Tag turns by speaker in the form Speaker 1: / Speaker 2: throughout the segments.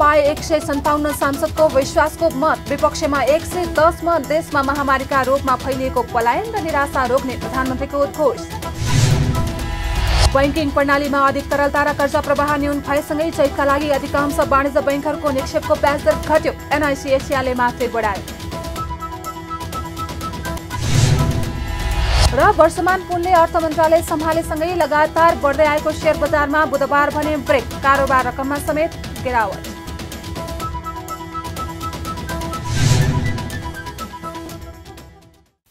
Speaker 1: पाए एक सय सन्ताउन्न सांसदको विश्वासको मत विपक्षमा एक सय दसमा देशमा महामारीका रोगमा फैलिएको पलायन र निराशा रोक्ने प्रधानमन्त्रीको उद्घोष। बैङ्किङ प्रणालीमा अधिक तरलता र कर्जा प्रवाह न्यून भएसँगै चैतका लागि अधिकांश वाणिज्य बैङ्कहरूको निक्षेपको ब्याज दर घट्यो एनआइसी एसियाले मात्रै बढायो। र वर्षमान पुनले अर्थ मन्त्रालय सम्हालेसँगै लगातार बढ्दै आएको सेयर बजारमा बुधबार भने ब्रेक कारोबार रकममा समेत गिरावट।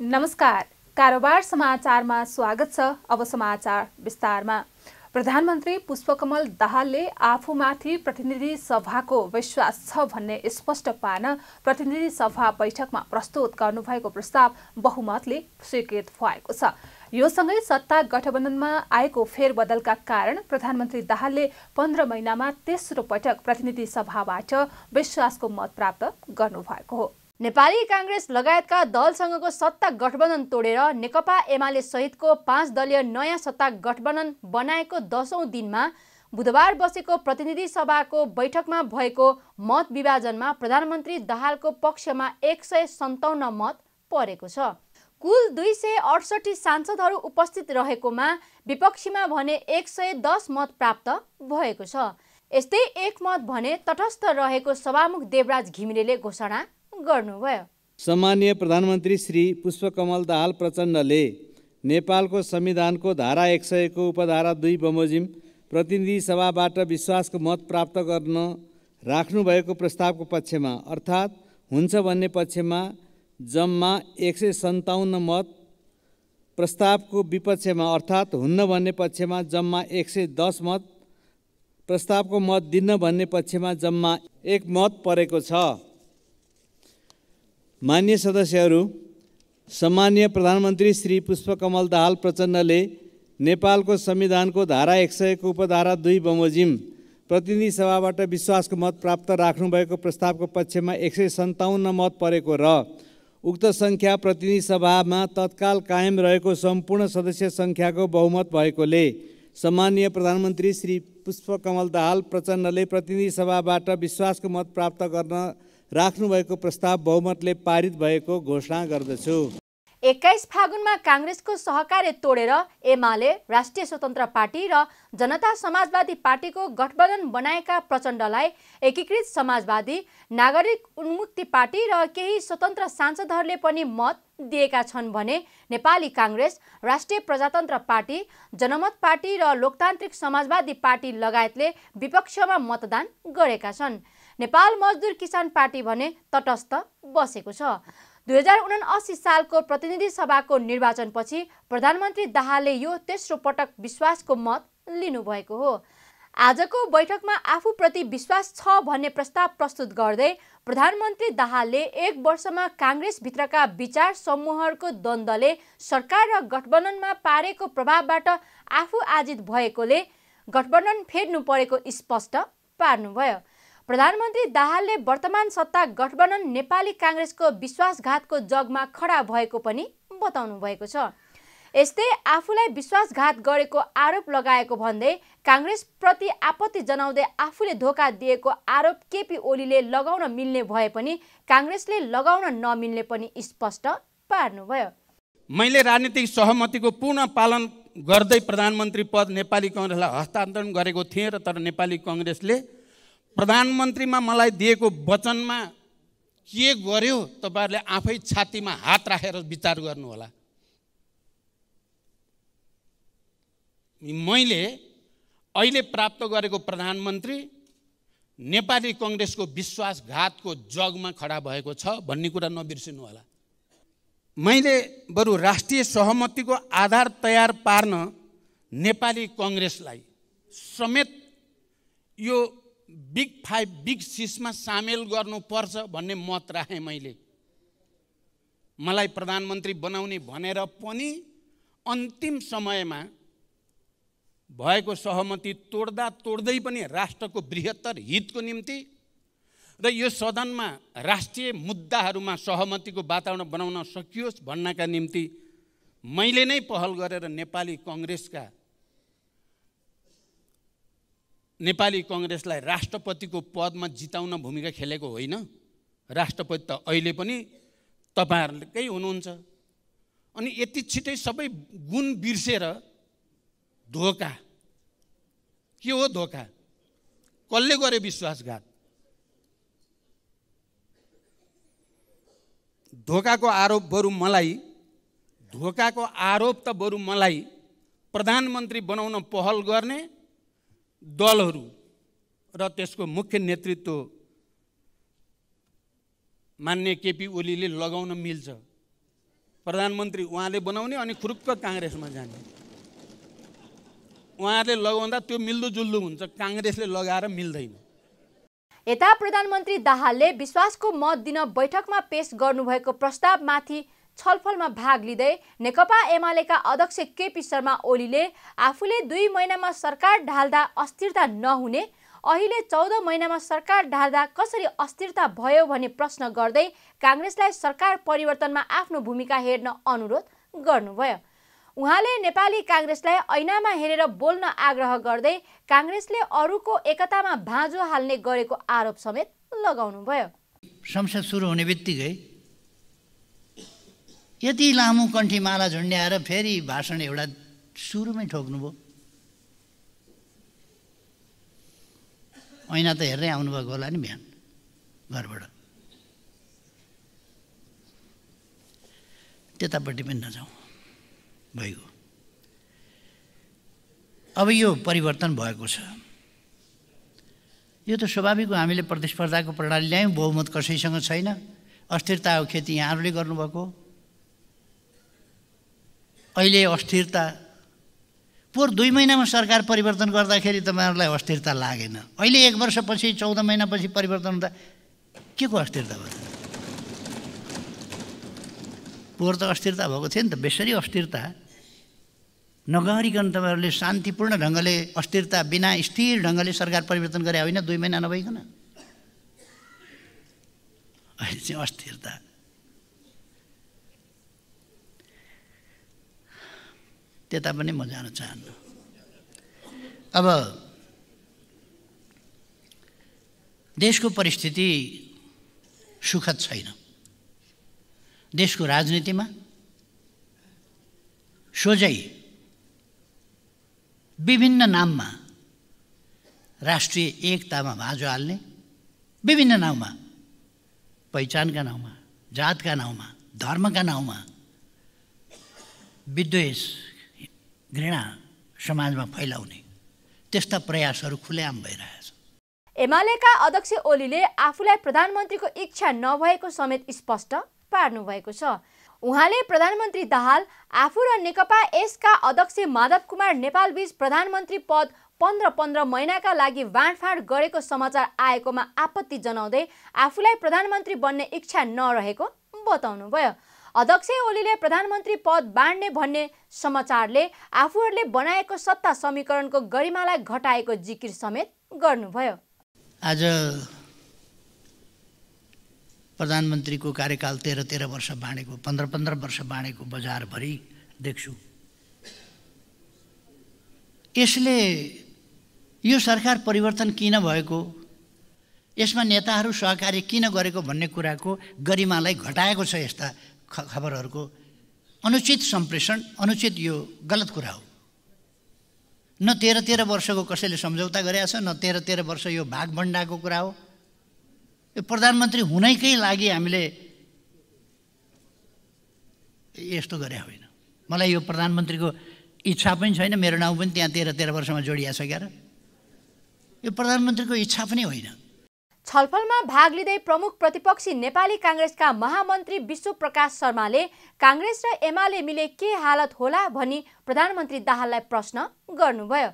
Speaker 1: नमस्कार। कारोबार समाचारमा स्वागत छ अब समाचार विस्तारमा। प्रधानमन्त्री पुष्पकमल दाहालले आफूमाथि प्रतिनिधि सभाको विश्वास छ भन्ने स्पष्ट पार्न प्रतिनिधि सभा बैठकमा प्रस्तुत गर्नुभएको प्रस्ताव बहुमतले स्वीकृत भएको छ। यो सँगै सत्ता गठबन्धनमा आएको फेरबदलका कारण प्रधानमन्त्री दाहालले पन्ध्र महिनामा तेस्रो पटक प्रतिनिधि सभाबाट विश्वासको मत प्राप्त गर्नुभएको हो।
Speaker 2: नेपाली काङ्ग्रेस लगायतका दलसँगको सत्ता गठबन्धन तोडेर नेकपा एमाले सहितको पाँच दलीय नयाँ सत्ता गठबन्धन बनाएको दसौँ दिनमा बुधबार बसेको प्रतिनिधि सभाको बैठकमा भएको मत विभाजनमा प्रधानमन्त्री दाहालको पक्षमा एक सय सन्ताउन्न मत परेको छ। कुल दुई सय अडसठी सांसदहरू उपस्थित रहेकोमा विपक्षीमा भने एक सय दस मत प्राप्त भएको छ। यस्तै एक मत भने तटस्थ रहेको सभामुख देवराज घिमिरेले घोषणा गर्नुभयो।
Speaker 3: सम्मानीय प्रधानमन्त्री श्री पुष्पकमल दाहाल प्रचण्डले नेपालको संविधानको धारा एक सयको उपधारा दुई बमोजिम प्रतिनिधि सभाबाट विश्वासको मत प्राप्त गर्न राख्नुभएको प्रस्तावको पक्षमा अर्थात् हुन्छ भन्ने पक्षमा जम्मा एक सय सन्ताउन्न मत प्रस्तावको विपक्षमा अर्थात् हुन्न भन्ने पक्षमा जम्मा एक सय दस मत प्रस्तावको मत दिन्न भन्ने पक्षमा जम्मा एक मत परेको छ। मान्य सदस्यहरू सम्मान्य प्रधानमन्त्री श्री पुष्पकमल दाहाल प्रचण्डले नेपालको संविधानको धारा एक सयको उपधारा दुई बमोजिम प्रतिनिधि सभाबाट विश्वासको मत प्राप्त राख्नुभएको प्रस्तावको पक्षमा एक सय सन्ताउन्न मत परेको र उक्त सङ्ख्या प्रतिनिधि सभामा तत्काल कायम रहेको सम्पूर्ण सदस्य सङ्ख्याको बहुमत भएकोले सम्मानीय प्रधानमन्त्री श्री पुष्पकमल दाहाल प्रचण्डले प्रतिनिधि सभाबाट विश्वासको मत प्राप्त गर्न राख्नुभएको प्रस्ताव बहुमतले पारित भएको घोषणा गर्दछु।
Speaker 2: एक्काइस फागुनमा काङ्ग्रेसको सहकार्य तोडेर एमाले राष्ट्रिय स्वतन्त्र पार्टी र जनता समाजवादी पार्टीको गठबन्धन बनाएका प्रचण्डलाई एकीकृत समाजवादी नागरिक उन्मुक्ति पार्टी र केही स्वतन्त्र सांसदहरूले पनि मत दिएका छन् भने नेपाली काङ्ग्रेस राष्ट्रिय प्रजातन्त्र पार्टी जनमत पार्टी र लोकतान्त्रिक समाजवादी पार्टी लगायतले विपक्षमा मतदान गरेका छन्। नेपाल मजदुर किसान पार्टी भने तटस्थ बसेको छ। दुई हजार उनासी सालको प्रतिनिधि सभाको निर्वाचनपछि प्रधानमन्त्री दाहालले यो तेस्रो पटक विश्वासको मत लिनुभएको हो। आजको बैठकमा आफूप्रति विश्वास छ भन्ने प्रस्ताव प्रस्तुत गर्दै प्रधानमन्त्री दाहालले एक वर्षमा काङ्ग्रेसभित्रका विचार समूहहरूको द्वन्द्वले सरकार र गठबन्धनमा पारेको प्रभावबाट आफू आजित भएकोले गठबन्धन फेर्नु परेको स्पष्ट पार्नुभयो। प्रधानमन्त्री दाहालले वर्तमान सत्ता गठबन्धन नेपाली काङ्ग्रेसको विश्वासघातको जगमा खडा भएको पनि बताउनु भएको छ। यस्तै आफूलाई विश्वासघात गरेको आरोप लगाएको भन्दै काङ्ग्रेसप्रति आपत्ति जनाउँदै आफूले धोका दिएको आरोप केपी ओलीले लगाउन मिल्ने भए पनि काङ्ग्रेसले लगाउन नमिल्ने पनि स्पष्ट पार्नुभयो।
Speaker 4: मैले राजनीतिक सहमतिको पूर्ण पालन गर्दै प्रधानमन्त्री पद नेपाली कङ्ग्रेसलाई हस्तान्तरण गरेको थिएँ र तर नेपाली कङ्ग्रेसले प्रधानमन्त्रीमा मलाई दिएको वचनमा के गर्यो तपाईँहरूले आफै छातीमा हात राखेर विचार गर्नुहोला। मैले अहिले प्राप्त गरेको प्रधानमन्त्री नेपाली कङ्ग्रेसको विश्वासघातको जगमा खडा भएको छ भन्ने कुरा नबिर्सिनु होला मैले बरु राष्ट्रिय सहमतिको आधार तयार पार्न नेपाली कङ्ग्रेसलाई समेत यो बिग फाइभ बिग सिक्समा सामेल गर्नुपर्छ भन्ने मत राखेँ मैले। मलाई प्रधानमन्त्री बनाउने भनेर पनि अन्तिम समयमा भएको सहमति तोड्दा तोड्दै पनि राष्ट्रको बृहत्तर हितको निम्ति र यो सदनमा राष्ट्रिय मुद्दाहरूमा सहमतिको वातावरण बनाउन सकियोस् भन्नका निम्ति मैले नै पहल गरेर नेपाली कङ्ग्रेसका नेपाली कङ्ग्रेसलाई राष्ट्रपतिको पदमा जिताउन भूमिका खेलेको होइन। राष्ट्रपति त अहिले पनि तपाईँहरूकै हुनुहुन्छ। अनि यति छिटै सबै गुण बिर्सेर धोका। के हो धोका? कसले गरे विश्वासघात? धोकाको आरोप बरु मलाई धोकाको आरोप त बरु मलाई प्रधानमन्त्री बनाउन पहल गर्ने दलहरू र त्यसको मुख्य नेतृत्व मान्य केपी ओलीले लगाउन मिल्छ। प्रधानमन्त्री उहाँले बनाउने अनि खुरुक्क काङ्ग्रेसमा जाने। उहाँहरूले लगाउँदा त्यो मिल्दोजुल्दो हुन्छ काङ्ग्रेसले लगाएर मिल्दैन।
Speaker 2: यता प्रधानमन्त्री दाहालले विश्वासको मत दिन बैठकमा पेश गर्नुभएको प्रस्तावमाथि छलफलमा भाग लिँदै नेकपा एमालेका अध्यक्ष केपी शर्मा ओलीले आफूले दुई महिनामा सरकार ढाल्दा अस्थिरता नहुने अहिले चौध महिनामा सरकार ढाल्दा कसरी अस्थिरता भयो भन्ने प्रश्न गर्दै काङ्ग्रेसलाई सरकार परिवर्तनमा आफ्नो भूमिका हेर्न अनुरोध गर्नुभयो। उहाँले नेपाली काङ्ग्रेसलाई ऐनामा हेरेर बोल्न आग्रह गर्दै काङ्ग्रेसले अरूको एकतामा भाँजो हाल्ने गरेको आरोप समेत लगाउनुभयो।
Speaker 5: संसद सुरु हुने बित्तिकै यति लामो कन्ठीमाला झुन्ड्याएर फेरि भाषण एउटा सुरुमै ठोक्नुभयो। ऐना त हेर्दै आउनुभएको होला नि बिहान घरबाट। त्यतापट्टि पनि नजाउँ। भइगयो। अब यो परिवर्तन भएको छ। यो त स्वाभाविक हो हामीले प्रतिस्पर्धाको प्रणाली ल्यायौँ बहुमत कसैसँग छैन। अस्थिरताको खेती यहाँहरूले गर्नुभएको। अहिले अस्थिरता पोहोर दुई महिनामा सरकार परिवर्तन गर्दाखेरि तपाईँहरूलाई अस्थिरता लागेन। अहिले एक वर्षपछि चौध महिनापछि परिवर्तन हुँदा के को अस्थिरता भयो? पोहोर त अस्थिरता भएको थियो नि त बेसरी अस्थिरता। नगरिकन तपाईँहरूले शान्तिपूर्ण ढङ्गले अस्थिरता बिना स्थिर ढङ्गले सरकार परिवर्तन गरे होइन दुई महिना नभइकन। अहिले चाहिँ अस्थिरता। त्यता पनि म जान चाहन्न अब देशको परिस्थिति सुखद छैन। देशको राजनीतिमा सोझै विभिन्न नाममा राष्ट्रिय एकतामा भाँजो हाल्ने विभिन्न नाउँमा पहिचानका नाउँमा जातका नाउँमा धर्मका नाउँमा विद्वेष घृणा समाजमा फैलाउने। त्यस्ता प्रयासहरू खुलेआम भइरहेछ।
Speaker 2: एमालेका अध्यक्ष ओलीले आफूलाई प्रधानमन्त्रीको इच्छा नभएको समेत स्पष्ट पार्नु भएको छ। उहाँले प्रधानमन्त्री दाहाल आफू र नेकपा यसका अध्यक्ष माधव कुमार नेपालबीच प्रधानमन्त्री पद पन्ध्र पन्ध्र महिनाका लागि बाँडफाँड गरेको समाचार आएकोमा आपत्ति जनाउँदै आफूलाई प्रधानमन्त्री बन्ने इच्छा नरहेको बताउनुभयो। अध्यक्ष ओलीले प्रधानमन्त्री पद बाँड्ने भन्ने समाचारले आफूहरूले बनाएको सत्ता समीकरणको गरिमालाई घटाएको जिकिर समेत गर्नुभयो।
Speaker 5: आज प्रधानमन्त्रीको कार्यकाल तेह्र तेह्र वर्ष बाँडेको पन्ध्र पन्ध्र वर्ष बाँडेको बजारभरि देख्छु। यसले यो सरकार परिवर्तन किन भएको? यसमा नेताहरू सहकार्य किन गरेको भन्ने कुराको गरिमालाई घटाएको छ यस्ता खबरहरूको अनुचित सम्प्रेषण अनुचित यो गलत कुरा हो। न तेह्र तेह्र वर्षको कसैले सम्झौता गरेका छ न तेह्र तेह्र वर्ष यो भागभन्डाको कुरा हो। यो प्रधानमन्त्री हुनैकै लागि हामीले यस्तो गरे होइन। मलाई यो प्रधानमन्त्रीको इच्छा पनि छैन मेरो नाउँ पनि त्यहाँ तेह्र तेह्र वर्षमा जोडिया छ क्यार यो प्रधानमन्त्रीको इच्छा पनि होइन।
Speaker 2: छलफलमा भाग लिँदै प्रमुख प्रतिपक्षी नेपाली काङ्ग्रेसका महामन्त्री विश्व प्रकाश शर्माले काङ्ग्रेस र एमाले मिले के हालत होला भनी प्रधानमन्त्री दाहाललाई प्रश्न गर्नुभयो।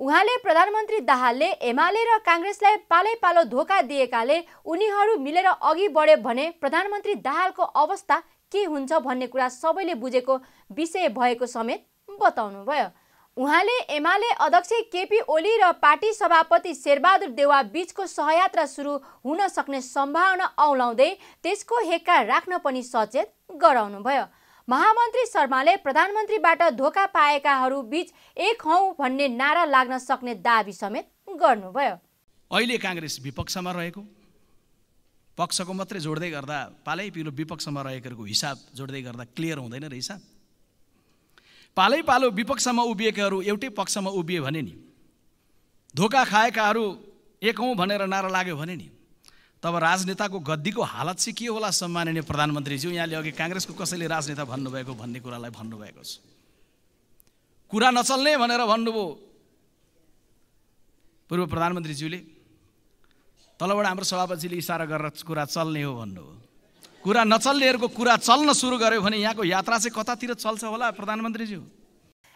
Speaker 2: उहाँले प्रधानमन्त्री दाहालले एमाले र काङ्ग्रेसलाई पालै पालो धोका दिएकाले उनीहरू मिलेर अघि बढ्यो भने प्रधानमन्त्री दाहालको अवस्था के हुन्छ भन्ने कुरा सबैले बुझेको विषय भएको समेत बताउनुभयो। उहाँले एमाले अध्यक्ष केपी ओली र पार्टी सभापति शेरबहादुर देवा बीचको सहयात्रा सुरु हुन सक्ने सम्भावना औलाउँदै त्यसको हेक्का राख्न पनि सचेत गराउनुभयो। महामन्त्री शर्माले प्रधानमन्त्रीबाट धोका पाएकाहरू बीच एक हौ भन्ने नारा लाग्न सक्ने दावी समेत गर्नुभयो।
Speaker 6: अहिले काङ्ग्रेस विपक्षमा रहेको पक्षको मात्रै जोड्दै गर्दा पालै पिलो विपक्षमा रहेकोहरूको हिसाब जोड्दै गर्दा क्लियर हुँदैन र हिसाब। पालै पालो विपक्षमा उभिएकाहरू एउटै पक्षमा उभिए भने नि। धोका खाएकाहरू एक हौँ भनेर नारा लाग्यो भने नि। तब राजनेताको गद्दीको हालत चाहिँ के होला सम्माननीय प्रधानमन्त्रीज्यू? यहाँले अघि काङ्ग्रेसको कसैले राजनेता भन्नुभएको भन्ने कुरालाई भन्नुभएको छ। कुरा नचल्ने भनेर भन्नुभयो। पूर्व प्रधानमन्त्रीज्यूले तलबाट हाम्रो सभापतिले इसारा गरेर कुरा चल्ने हो भन्नुभयो। कुरा नचल्नेहरूको कुरा चल्न सुरु गर्यो भने यहाँको यात्रा चाहिँ कतातिर चल्छ होला प्रधानमन्त्रीज्यू?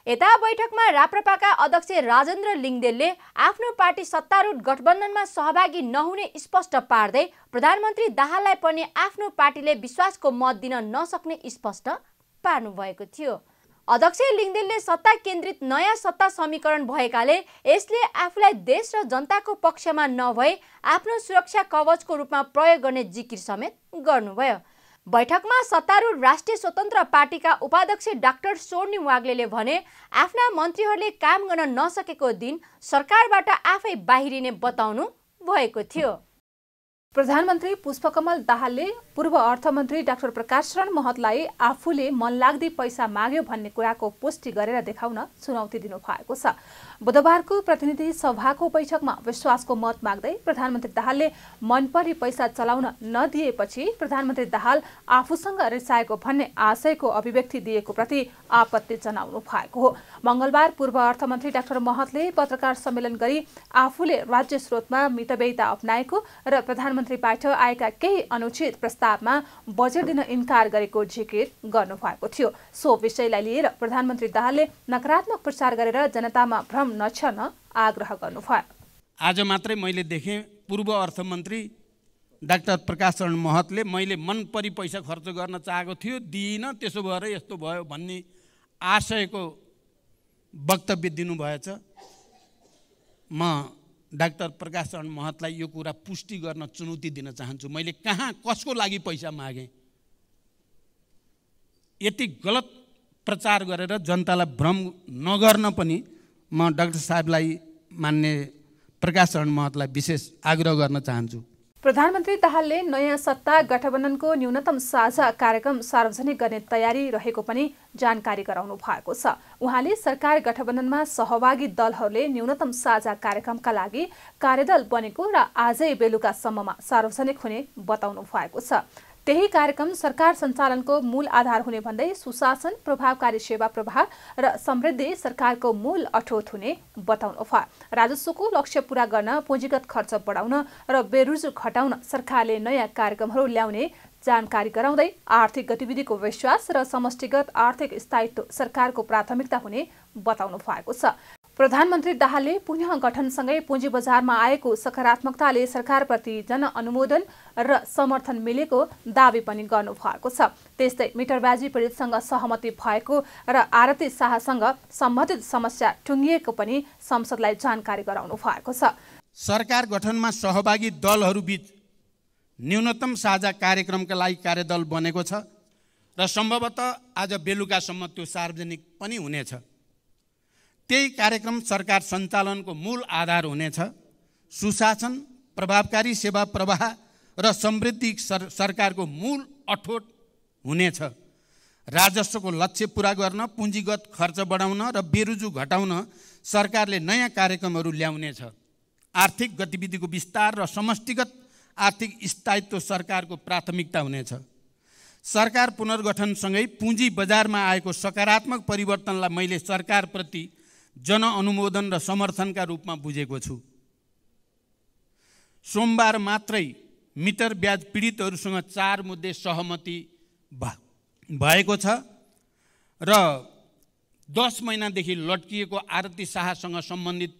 Speaker 2: यता बैठकमा राप्रपाका अध्यक्ष राजेन्द्र लिङ्गदेलले आफ्नो पार्टी सत्तारूढ गठबन्धनमा सहभागी नहुने स्पष्ट पार्दै प्रधानमन्त्री दाहाललाई पनि आफ्नो पार्टीले विश्वासको मत दिन नसक्ने स्पष्ट पार्नु भएको थियो। अध्यक्ष लिङ्गदेलले सत्ता केन्द्रित नयाँ सत्ता समीकरण भएकाले यसले आफूलाई देश र जनताको पक्षमा नभए आफ्नो सुरक्षा कवचको रूपमा प्रयोग गर्ने जिकिर समेत गर्नुभयो। बैठकमा सत्तारूढ राष्ट्रिय स्वतन्त्र पार्टीका उपाध्यक्ष डाक्टर सोर्णी वाग्लेले भने आफ्ना मन्त्रीहरूले काम गर्न नसकेको दिन सरकारबाट आफै बाहिरिने बताउनु भएको थियो।
Speaker 1: प्रधानमन्त्री पुष्पकमल दाहालले पूर्व अर्थमन्त्री डाक्टर प्रकाश शरण महतलाई आफूले मनलाग्दी पैसा माग्यो भन्ने कुराको पुष्टि गरेर देखाउन चुनौती दिनु भएको छ। बुधबारको प्रतिनिधि सभाको बैठकमा विश्वासको मत माग्दै प्रधानमन्त्री दाहालले मनपरी पैसा चलाउन नदिएपछि प्रधानमन्त्री दाहाल आफूसँग रिसाएको भन्ने आशयको अभिव्यक्ति दिएको प्रति आपत्ति जनाउनु भएको हो। मङ्गलबार पूर्व अर्थमन्त्री डाक्टर महतले पत्रकार सम्मेलन गरी आफूले राज्य स्रोतमा मितव्ययिता अप्नाएको र प्रधानमन्त्रीबाट आएका केही अनुचित प्रस्तावमा बजेट दिन इन्कार गरेको जिकिर गर्नुभएको थियो। सो विषयलाई लिएर प्रधानमन्त्री दाहालले नकारात्मक प्रचार गरेर जनतामा भ्रम नछर्न आग्रह गर्नुभयो।
Speaker 4: आज मात्रै मैले देखेँ पूर्व अर्थमन्त्री डाक्टर प्रकाश चरण महतले मैले मन परी पैसा खर्च गर्न चाहेको थियो दिइनँ त्यसो भएर यस्तो भयो भन्ने आशयको वक्तव्य दिनुभएछ। म डाक्टर प्रकाश चरण महतलाई यो कुरा पुष्टि गर्न चुनौती दिन चाहन्छु। मैले कहाँ कसको लागि पैसा मागेँ? यति गलत प्रचार गरेर जनतालाई भ्रम नगर्न पनि म डाक्टर साहबलाई मान्ने प्रकाश चरण महतलाई विशेष आग्रह गर्न चाहन्छु।
Speaker 1: प्रधानमन्त्री दाहालले नयाँ सत्ता गठबन्धनको न्यूनतम साझा कार्यक्रम सार्वजनिक गर्ने तयारी रहेको पनि जानकारी गराउनु भएको छ। उहाँले सरकार गठबन्धनमा सहभागी दलहरूले न्यूनतम साझा कार्यक्रमका लागि कार्यदल बनेको र आजै बेलुकासम्ममा सार्वजनिक हुने बताउनु भएको छ। त्यही कार्यक्रम सरकार सञ्चालनको मूल आधार हुने भन्दै सुशासन प्रभावकारी सेवा प्रवाह र समृद्धि सरकारको मूल अठोट हुने बताउनु भयो राजस्वको लक्ष्य पूरा गर्न पुँजीगत खर्च बढाउन र बेरुजु घटाउन सरकारले नयाँ कार्यक्रमहरू ल्याउने जानकारी गराउँदै आर्थिक गतिविधिको विश्वास र समष्टिगत आर्थिक स्थायित्व सरकारको प्राथमिकता हुने बताउनु भएको छ। प्रधानमन्त्री दाहालले पुनः गठनसँगै पुँजी बजारमा आएको सकारात्मकताले सरकारप्रति जनअनुमोदन र समर्थन मिलेको दावी पनि गर्नु भएको छ। त्यस्तै मिटरबाजी पीडितसँग सहमति भएको र आरती शाहसँग सम्बन्धित समस्या टुङ्गिएको पनि संसदलाई जानकारी गराउनु भएको छ।
Speaker 4: सरकार गठनमा सहभागी दलहरूबीच न्यूनतम साझा कार्यक्रमका लागि कार्यदल बनेको छ र सम्भवतः आज बेलुकासम्म त्यो सार्वजनिक पनि हुनेछ। त्यही कार्यक्रम सरकार सञ्चालनको मूल आधार हुनेछ। सुशासन प्रभावकारी सेवा प्रवाह र समृद्धि सर सरकारको मूल अठोट हुनेछ। राजस्वको लक्ष्य पुरा गर्न पुँजीगत खर्च बढाउन र बेरुजु घटाउन सरकारले नयाँ कार्यक्रमहरू ल्याउनेछ। आर्थिक गतिविधिको विस्तार र समष्टिगत आर्थिक स्थायित्व सरकारको प्राथमिकता हुनेछ। सरकार पुनर्गठनसँगै पुँजी बजारमा आएको सकारात्मक परिवर्तनलाई मैले सरकारप्रति जनअनुमोदन र समर्थनका रूपमा बुझेको छु। सोमबार मात्रै मिटर ब्याज पीडितहरूसँग चार मुद्दे सहमति भएको छ र दस महिनादेखि लट्किएको आरती शाहसँग सम्बन्धित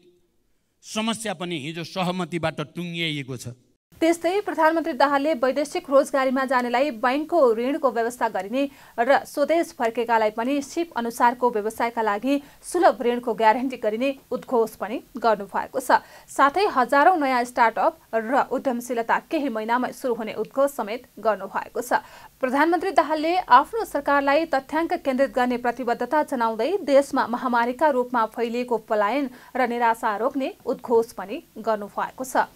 Speaker 4: समस्या पनि हिजो सहमतिबाट टुङ्गिएको छ।
Speaker 1: त्यस्तै प्रधानमन्त्री दाहालले वैदेशिक रोजगारीमा जानेलाई बैङ्कको ऋणको व्यवस्था गरिने र स्वदेश फर्केकालाई पनि सिप अनुसारको व्यवसायका लागि सुलभ ऋणको ग्यारेन्टी गरिने उद्घोष पनि गर्नुभएको छ। साथै हजारौं नयाँ स्टार्टअप र उद्यमशीलता केही महिनामै सुरु हुने उद्घोष समेत गर्नुभएको छ। प्रधानमन्त्री दाहालले आफ्नो सरकारलाई तथ्याङ्क केन्द्रित गर्ने प्रतिबद्धता जनाउँदै देशमा महामारीका रूपमा फैलिएको पलायन र निराशा रोक्ने उद्घोष पनि गर्नुभएको छ।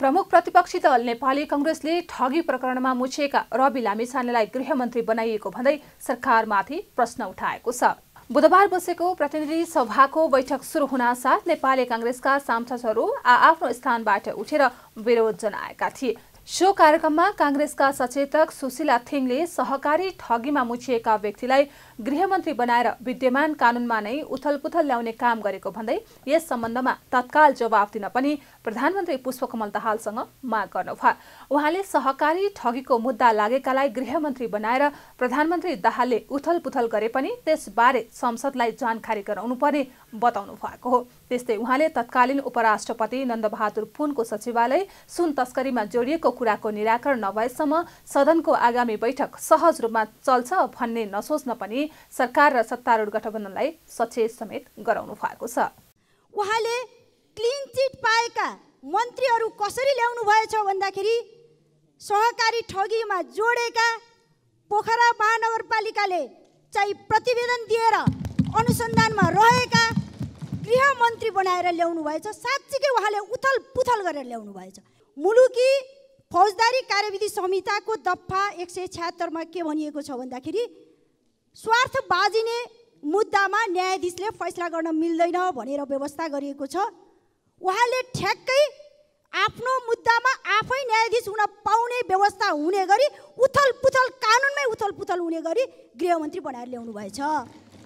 Speaker 1: प्रमुख प्रतिपक्षी दल नेपाली कंग्रेसले ठगी प्रकरणमा मुछिएका रवि लामिछानेलाई गृहमन्त्री बनाइएको भन्दै सरकारमाथि प्रश्न उठाएको छ। बुधबार बसेको प्रतिनिधि सभाको बैठक सुरु हुन साथ नेपाली काङ्ग्रेसका सांसदहरू आ आफ्नो स्थानबाट उठेर विरोध जनाएका थिए। सो कार्यक्रममा काङ्ग्रेसका सचेतक सुशीला थिङले सहकारी ठगीमा मुछिएका व्यक्तिलाई गृहमन्त्री बनाएर विद्यमान कानूनमा नै उथलपुथल ल्याउने काम गरेको भन्दै यस सम्बन्धमा तत्काल जवाब दिन पनि प्रधानमन्त्री पुष्पकमल दाहालसँग माग गर्नुभयो। उहाँले सहकारी ठगीको मुद्दा लागेकालाई गृहमन्त्री बनाएर प्रधानमन्त्री दाहालले उथल पुथल गरे पनि त्यसबारे संसदलाई जानकारी गराउनु पर्ने बताउनु भएको हो। त्यस्तै उहाँले तत्कालीन उपराष्ट्रपति नन्दबहादुर पुनको सचिवालय सुन तस्करीमा जोडिएको कुराको निराकरण नभएसम्म सदनको आगामी बैठक सहज रूपमा चल्छ भन्ने नसोच्न पनि सरकार र सत्तारूढ गठबन्धनलाई सचेत समेत गराउनु भएको छ।
Speaker 7: उहाँले क्लिन चिट पाएका मन्त्रीहरू कसरी ल्याउनु भएछ भन्दाखेरि सहकारी ठगीमा जोडेका पोखरा महानगरपालिकाले चाहिँ प्रतिवेदन दिएर अनुसन्धानमा रहेका गृहमन्त्री बनाएर ल्याउनु भएछ साँच्चीकै उहाँले उथल पुथल गरेर ल्याउनु भएछ। मुलुकी फौजदारी कार्यविधि संहिताको दफा एक सय छ्यात्तरमा के भनिएको छ भन्दाखेरि स्वार्थ बाजिने मुद्दामा न्यायाधीशले फैसला गर्न मिल्दैन भनेर व्यवस्था गरिएको छ। उहाँले ठ्याक्कै आफ्नो मुद्दामा आफै न्यायाधीश हुन पाउने व्यवस्था हुने गरी उथल पुथल कानुनमै उथल पुथल हुने गरी गृहमन्त्री बनाएर ल्याउनु भएछ।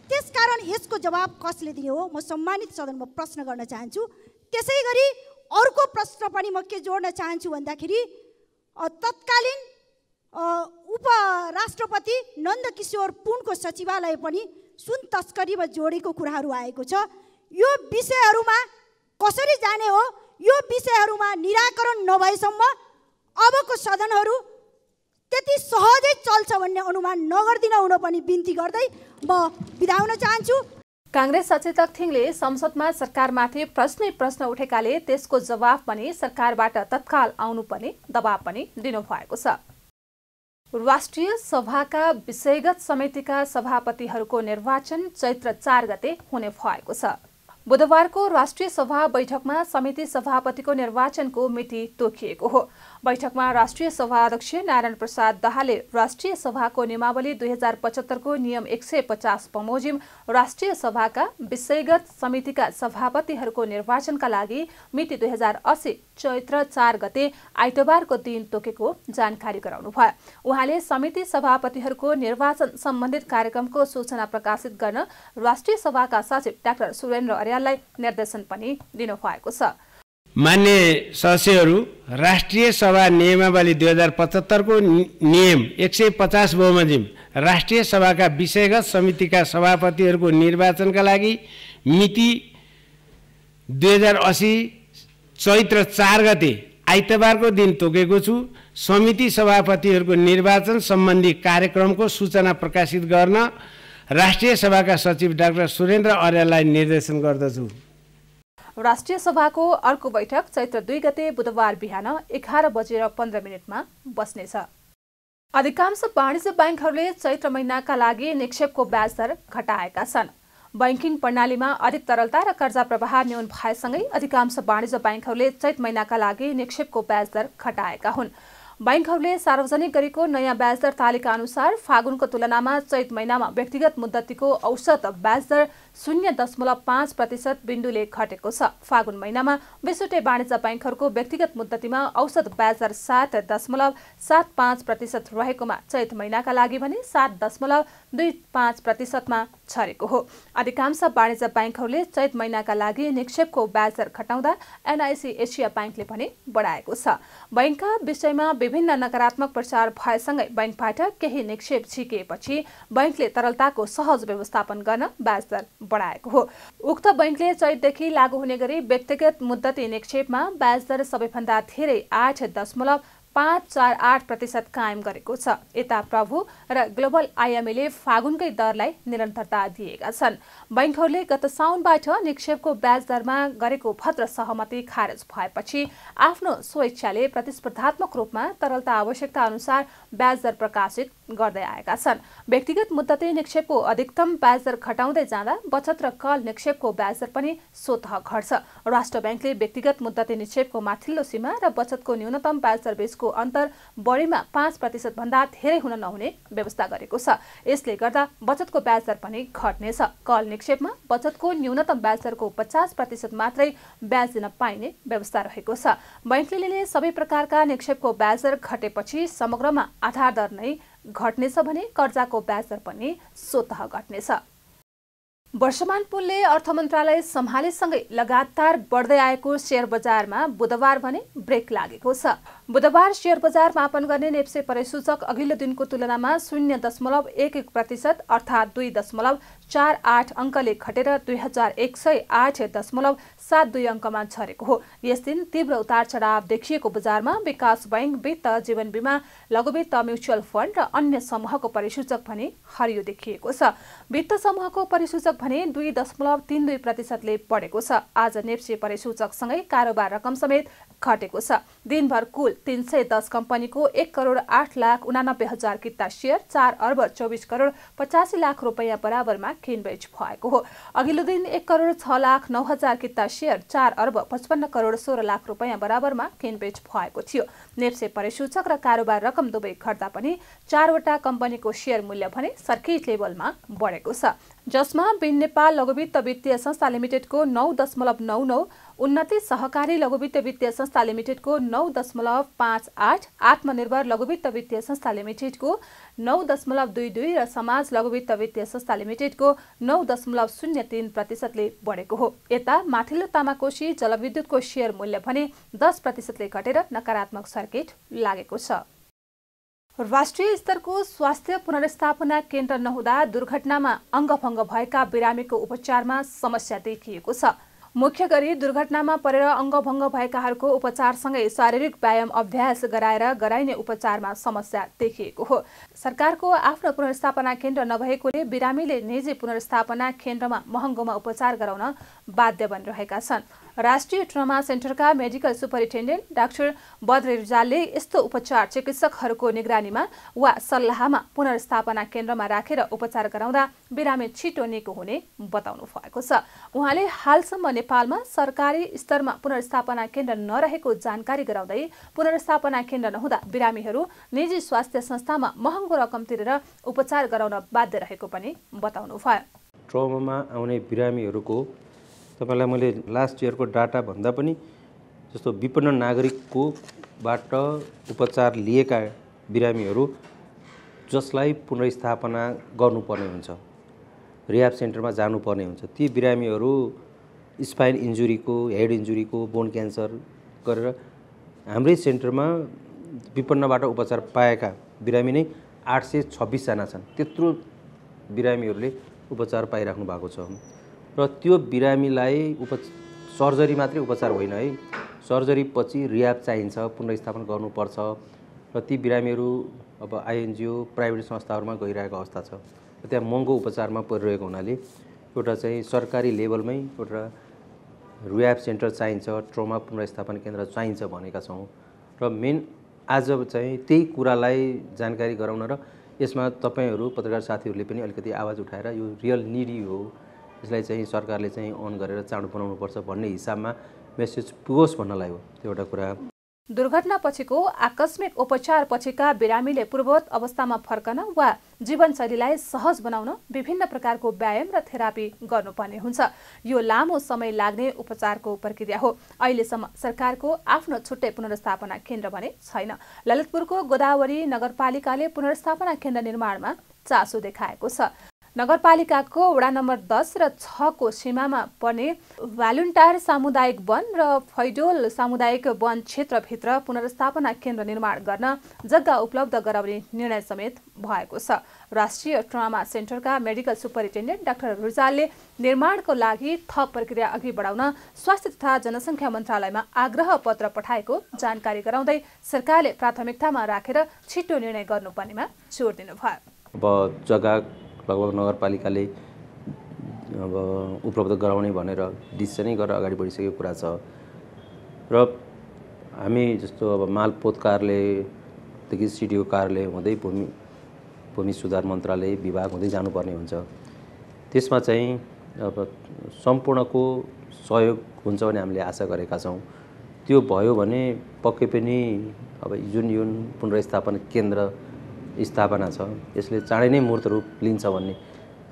Speaker 7: त्यसकारण यसको जवाब कसले दिने हो? म सम्मानित सदनमा प्रश्न गर्न चाहन्छु। त्यसै गरी अर्को प्रश्न पनि म के जोड्न चाहन्छु भन्दाखेरि तत्कालीन उपराष्ट्रपति नन्दकिशोर पुनको सचिवालय पनि सुन तस्करीमा जोडेको कुराहरू आएको छ। यो विषयहरूमा कसरी जाने हो? यो विषयहरूमा निराकरण नभएसम्म अबको सदनहरू त्यति सहजै चल्छ भन्ने अनुमान नगरिदिन हुन पनि बिन्ती गर्दै म बिदा हुन चाहन्छु।
Speaker 1: काङ्ग्रेस सचेतक थिङले संसदमा सरकारमाथि प्रश्नै प्रश्न उठेकाले त्यसको जवाब पनि सरकारबाट तत्काल आउनुपर्ने दबाव पनि दिनुभएको छ। राष्ट्रिय सभाका विषयगत समितिका सभापतिहरूको निर्वाचन चैत्र चार गते हुने भएको छ। बुधबारको राष्ट्रिय सभा बैठकमा समिति सभापतिको निर्वाचनको मिति तोकिएको हो। बैठकमा राष्ट्रिय सभा अध्यक्ष नारायण प्रसाद दाहालले राष्ट्रिय सभाको नियमावली दुई हजार पचहत्तरको नियम एक सय पचास बमोजिम राष्ट्रिय सभाका विषयगत समितिका सभापतिहरूको निर्वाचनका लागि मिति दुई हजार अस्सी चैत्र चार गते आइतबारको दिन तोकेको जानकारी गराउनुभयो उहाँले समिति सभापतिहरूको निर्वाचन सम्बन्धित कार्यक्रमको सूचना प्रकाशित गर्न राष्ट्रिय सभाका सचिव डाक्टर सुरेन्द्र अर्याललाई निर्देशन पनि दिनुभएको छ।
Speaker 8: मान्य सदस्यहरू राष्ट्रिय सभा नियमावली दुई हजार पचहत्तरको नियम एक सय पचास बमोजिम राष्ट्रिय सभाका विषयगत समितिका सभापतिहरूको निर्वाचनका लागि मिति दुई हजार असी चैत्र चार गते आइतबारको दिन तोकेको छु। समिति सभापतिहरूको निर्वाचन सम्बन्धी कार्यक्रमको सूचना प्रकाशित गर्न राष्ट्रिय सभाका सचिव डाक्टर सुरेन्द्र अर्याललाई निर्देशन गर्दछु।
Speaker 1: राष्ट्रिय सभाको अर्को बैठक चैत्र दुई गते बुधबार बिहान एघार बजेर पन्ध्र मिनटमा बस्नेछ। अधिकांश वाणिज्य ब्याङ्कहरूले चैत्र महिनाका लागि निक्षेपको ब्याज दर घटाएका छन्। बैङ्किङ प्रणालीमा अधिक तरलता र कर्जा प्रवाह न्यून भएसँगै अधिकांश वाणिज्य ब्याङ्कहरूले चैत महिनाका लागि निक्षेपको ब्याज दर घटाएका हुन्। बैङ्कहरूले सार्वजनिक गरेको नयाँ ब्याज दर तालिका अनुसार फागुनको तुलनामा चैत महिनामा व्यक्तिगत मुद्दतीको औसत ब्याज दर शून्य दशमलव पाँच प्रतिशत बिन्दुले घटेको छ। फागुन महिनामा विश्वटे वाणिज्य ब्याङ्कहरूको व्यक्तिगत मुद्दतीमा औसत ब्याज दर सात दशमलव सात पाँच प्रतिशत रहेकोमा चैत महिनाका लागि भने सात दशमलव दुई पाँच प्रतिशतमा छरेको हो। अधिकांश वाणिज्य ब्याङ्कहरूले चैत महिनाका लागि निक्षेपको ब्याज दर घटाउँदा एनआइसी एसिया ब्याङ्कले पनि बढाएको छ। बैङ्कका विषयमा विभिन्न नकारात्मक प्रचार भएसँगै बैङ्कबाट केही निक्षेप झिकिएपछि बैङ्कले तरलताको सहज व्यवस्थापन गर्न ब्याज दर बढाएको हो। उक्त बैङ्कले चैतदेखि लागू हुने गरी व्यक्तिगत मुद्दती निक्षेपमा ब्याज दर सबैभन्दा धेरै आठ दशमलव पाँच चार आठ प्रतिशत कायम गरेको छ। यता प्रभु र ग्लोबल आइएमएले फागुनकै दरलाई निरन्तरता दिएका छन्। बैङ्कहरूले गत साउनबाट निक्षेपको ब्याज दरमा गरेको भद्र सहमति खारेज भएपछि आफ्नो स्वेच्छाले प्रतिस्पर्धात्मक रूपमा तरलता आवश्यकता अनुसार ब्याज दर प्रकाशित गर्दै आएका छन्। व्यक्तिगत मुद्दती निक्षेपको अधिकतम ब्याज दर घटाउँदै जाँदा बचत र कल निक्षेपको ब्याज दर पनि स्वतः घट्छ। राष्ट्र ब्याङ्कले व्यक्तिगत मुद्दती निक्षेपको माथिल्लो सीमा र बचतको न्यूनतम ब्याज दर बीचको अन्तर बढीमा पाँच प्रतिशत भन्दा धेरै हुन नहुने व्यवस्था गरेको छ। यसले गर्दा बचतको ब्याज दर पनि घट्नेछ। कल निक्षेपमा बचतको न्यूनतम ब्याज दरको पचास प्रतिशत मात्रै ब्याज दिन पाइने व्यवस्था रहेको छ। बैङ्कले लिने सबै प्रकारका निक्षेपको ब्याज दर घटेपछि समग्रमा आधार दर नै घट्नेछ भने कर्जाको ब्याज दर पनि स्वतः घट्नेछ। वर्षमान पुलले अर्थ मन्त्रालय सम्हालेसँगै लगातार बढ्दै आएको सेयर बजारमा बुधबार भने ब्रेक लागेको छ। बुधबार सेयर बजार मापन गर्ने नेप्से परिसूचक अघिल्लो दिनको तुलनामा शून्य दशमलव एक एक प्रतिशत अर्थात् दुई दशमलव चार आठ अङ्कले घटेर दुई हजार एक सय आठ दशमलव सात दुई अङ्कमा झरेको हो। यस दिन तीव्र उतार चढाव देखिएको बजारमा विकास बैङ्क वित्त जीवन बिमा लघुवित्त म्युचुअल फन्ड र अन्य समूहको परिसूचक भने हरियो देखिएको छ। वित्त समूहको परिसूचक भने दुई दशमलव तीन दुई प्रतिशतले बढेको छ। आज नेप्से परिसूचकसँगै कारोबार रकम समेत घटेको छ। दिनभर कुल तीन सय दस कम्पनीको एक करोड आठ लाख उनानब्बे हजार किता सेयर चार अर्ब चौबिस करोड पचासी लाख रुपियाँ बराबरमा किनबेच भएको हो। अघिल्लो दिन एक करोड छ लाख नौ हजार किता सेयर चार अर्ब पचपन्न करोड सोह्र लाख रुपियाँ बराबरमा किनबेच भएको थियो। नेप्से परिसूचक र कारोबार रकम दुवै घट्दा पनि चारवटा कम्पनीको सेयर मूल्य भने सर्किट लेभलमा बढेको छ। जसमा बिन नेपाल लघुवित्त वित्तीय संस्था लिमिटेडको नौ दशमलव नौ नौ उन्नति सहकारी लघुवित्त वित्तीय संस्था लिमिटेडको नौ दशमलव पाँच आठ आत्मनिर्भर लघुवित्त वित्तीय संस्था लिमिटेडको नौ दशमलव दुई दुई र समाज लघुवित्त वित्तीय संस्था लिमिटेडको नौ दशमलव शून्य तीन प्रतिशतले बढेको हो। यता माथिल्लो तामाकोशी जलविद्युतको सेयर मूल्य भने दस प्रतिशतले घटेर नकारात्मक सर्किट लागेको छ। राष्ट्रिय स्तरको स्वास्थ्य पुनर्स्थापना केन्द्र नहुँदा दुर्घटनामा अङ्गभङ्ग भएका बिरामीको उपचारमा समस्या देखिएको छ। मुख्य गरी दुर्घटनामा परेर अङ्गभङ्ग भएकाहरूको उपचारसँगै शारीरिक व्यायाम अभ्यास गराएर गराइने उपचारमा समस्या देखिएको हो। सरकारको आफ्नो पुनर्स्थापना केन्द्र नभएकोले बिरामीले निजी पुनर्स्थापना केन्द्रमा महँगोमा उपचार गराउन बाध्य बनिरहेका छन्। राष्ट्रिय ट्रमा सेन्टरका मेडिकल सुपरिन्टेन्डेन्ट डाक्टर बद्र रिजालले यस्तो उपचार चिकित्सकहरूको निगरानीमा वा सल्लाहमा पुनर्स्थापना केन्द्रमा राखेर उपचार गराउँदा बिरामी छिटो निको हुने बताउनु भएको छ। उहाँले हालसम्म नेपालमा सरकारी स्तरमा पुनर्स्थापना केन्द्र नरहेको जानकारी गराउँदै पुनर्स्थापना केन्द्र नहुँदा बिरामीहरू निजी स्वास्थ्य संस्थामा महँगो रकम तिरेर उपचार गराउन बाध्य रहेको पनि बताउनु भयो।
Speaker 9: ट्रमामा आउने बिरामीहरूको तपाईँलाई मैले लास्ट इयरको डाटा भन्दा पनि जस्तो विपन्न नागरिककोबाट उपचार लिएका बिरामीहरू जसलाई पुनर्स्थापना गर्नुपर्ने हुन्छ रिहाब सेन्टरमा जानुपर्ने हुन्छ ती बिरामीहरू स्पाइन इन्जुरीको हेड इन्जुरीको बोन क्यान्सर गरेर हाम्रै सेन्टरमा विपन्नबाट उपचार पाएका बिरामी नै आठ सय छब्बिसजना छन्। त्यत्रो बिरामीहरूले उपचार पाइराख्नु भएको छ। र त्यो बिरामीलाई उप सर्जरी मात्रै उपचार होइन है। सर्जरी पछि रियाब चाहिन्छ पुनर्स्थापन गर्नुपर्छ र ती बिरामीहरू अब आइएनजिओ प्राइभेट संस्थाहरूमा गइरहेको अवस्था छ। त्यहाँ महँगो उपचारमा परिरहेको हुनाले एउटा चाहिँ सरकारी लेभलमै एउटा रियाब सेन्टर चाहिन्छ ट्रोमा पुनर्स्थापन केन्द्र चाहिन्छ भनेका छौँ। र मेन आज चाहिँ त्यही कुरालाई जानकारी गराउन र यसमा तपाईँहरू पत्रकार साथीहरूले पनि अलिकति आवाज उठाएर यो रियल निडी हो। यसलाई चाहिँ सरकारले चाहिँ अन गरेर चाँडो बनाउनुपर्छ भन्ने हिसाबमा मेसेज पुगोस् भन्नलाई हो त्यो एउटा कुरा।
Speaker 1: दुर्घटना पछिको आकस्मिक उपचार पछिका बिरामीले पूर्ववत अवस्थामा फर्कन वा जीवनशैलीलाई सहज बनाउन विभिन्न प्रकारको व्यायाम र थेरापी गर्नुपर्ने हुन्छ। यो लामो समय लाग्ने उपचारको प्रक्रिया हो। अहिलेसम्म सरकारको आफ्नो छुट्टै पुनर्स्थापना केन्द्र भने छैन। ललितपुरको गोदावरी नगरपालिकाले पुनर्स्थापना केन्द्र निर्माणमा चासो देखाएको छ। नगरपालिकाको वडा नम्बर दस र छको सीमामा पर्ने भ्यालुन्टायर सामुदायिक वन र फैडोल सामुदायिक वन क्षेत्रभित्र पुनर्स्थापना केन्द्र निर्माण गर्न जग्गा उपलब्ध गराउने निर्णय समेत भएको छ। राष्ट्रिय ट्रामा सेन्टरका मेडिकल सुपरिन्टेन्डेन्ट डाक्टर रुजालले निर्माणको लागि थप प्रक्रिया अघि बढाउन स्वास्थ्य तथा जनसङ्ख्या मन्त्रालयमा आग्रह पत्र पठाएको जानकारी गराउँदै सरकारले प्राथमिकतामा राखेर छिटो निर्णय गर्नुपर्नेमा जोड दिनुभयो।
Speaker 9: अब जग्गा लगभग नगरपालिकाले अब उपलब्ध गराउने भनेर डिसिसनै गरेर अगाडि बढिसकेको कुरा छ। र हामी जस्तो अब मालपोत कार्यालयदेखि सिडिओ कार्यालय हुँदै भूमि भूमि सुधार मन्त्रालय विभाग हुँदै जानुपर्ने हुन्छ। त्यसमा चाहिँ अब सम्पूर्णको सहयोग हुन्छ भन्ने हामीले आशा गरेका छौँ। त्यो भयो भने पक्कै पनि अब जुन जुन पुनर्स्थापना केन्द्र स्थापना छ। यसले चाँडै नै मूर्त रूप लिन्छ भन्ने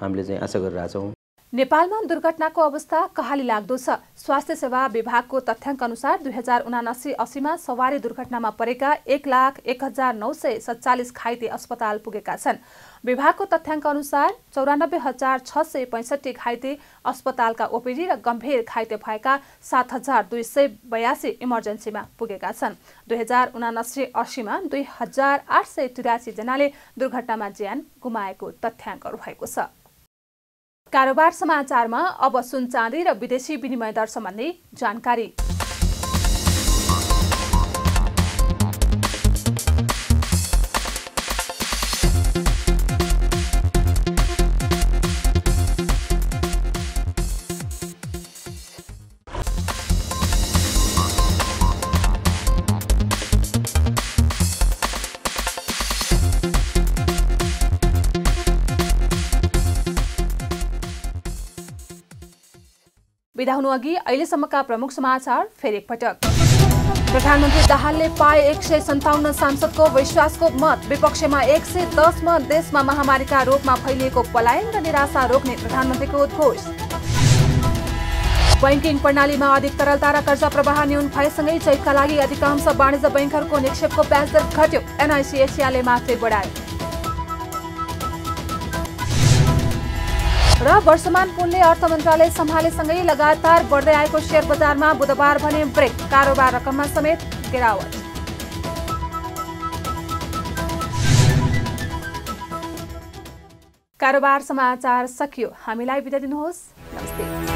Speaker 9: हामीले चाहिँ आशा गरिरहेछौँ।
Speaker 1: नेपालमा दुर्घटनाको अवस्था कहाली लाग्दो छ। स्वास्थ्य सेवा विभागको तथ्याङ्क अनुसार दुई हजार उनासी अस्सीमा सवारी दुर्घटनामा परेका एक लाख एक हजार नौ सय सत्तालिस घाइते अस्पताल पुगेका छन्। विभागको तथ्याङ्क अनुसार चौरानब्बे हजार छ सय पैँसठी घाइते अस्पतालका ओपिडी र गम्भीर घाइते भएका सात हजार दुई सय बयासी इमर्जेन्सीमा पुगेका छन्। दुई हजार उनासी अस्सीमा दुई हजार आठ सय तिरासी जनाले दुर्घटनामा ज्यान गुमाएको तथ्याङ्क रहेको छ। कारोबार समाचारमा अब सुन चाँदी र विदेशी विनिमय दर सम्बन्धी जानकारी। हुनुअघि अहिलेसम्मका प्रमुख समाचार फेरि एकपटक। प्रधानमन्त्री दाहालले पाए एक सय सन्ताउन्न सांसदको विश्वासको मत विपक्षमा एक सय दस मत देशमा महामारीका रूपमा फैलिएको पलायन र निराशा रोक्ने प्रधानमन्त्रीको उद्घोष। बैङ्किङ प्रणालीमा अधिक तरलता र कर्जा प्रवाह न्यून भएसँगै चैतका लागि अधिकांश वाणिज्य बैङ्कहरूको निक्षेपको ब्याज दर घट्यो। एनआइसी एसियाले मात्रै बढायो। र वर्षमान पुनले अर्थ मन्त्रालय सम्हालेसँगै लगातार बढ्दै आएको सेयर बजारमा बुधबार भने ब्रेक कारोबार रकममा समेत गिरावट। कारोबार समाचार सकियो। हामीलाई बिदा दिनुहोस्। नमस्ते।